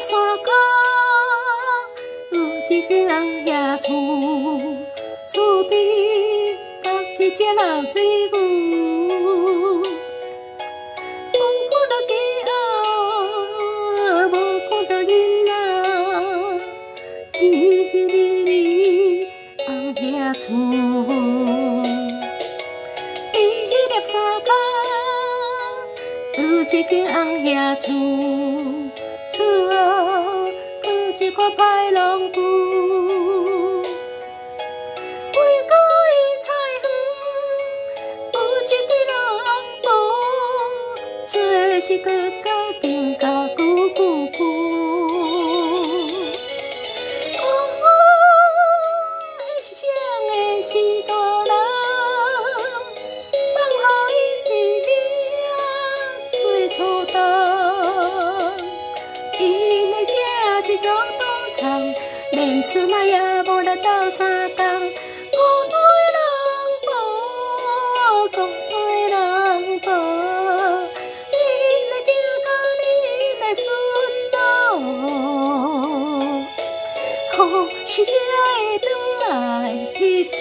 山脚有一间人遐厝，厝边隔一只老水牛。讲看到鸡仔，无看到囡仔，稀稀微微红遐厝。伊迄粒山脚有一间红遐厝。厝后放一块排龙骨，为过伊菜园有一堆龙婆，做是更加更加赌场，连孙仔也无来斗相共。孤单人无，孤单人无，恁的囝甲恁的孙咯，好时才会转来佚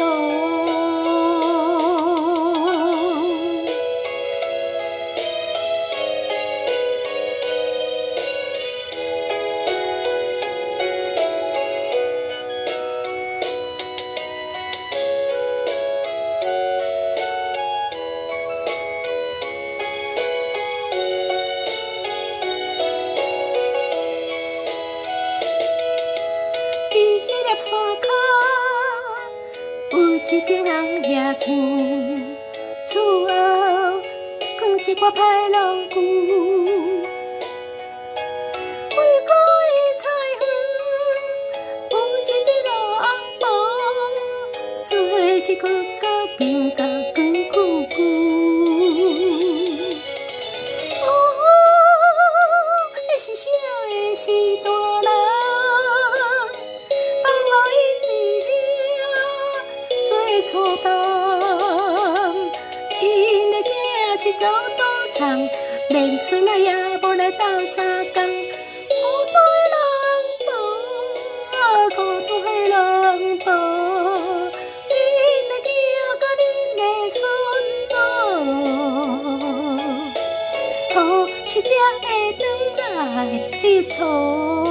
山口有一间红叶厝，厝后放一块排龙骨。为过伊菜园有一堆老翁婆，做是搁较紧甲走赌场，连孙仔也无来斗相共。孤单人无，孤单人无，恁的囝甲恁的孙咯，好时才会转来佚佗。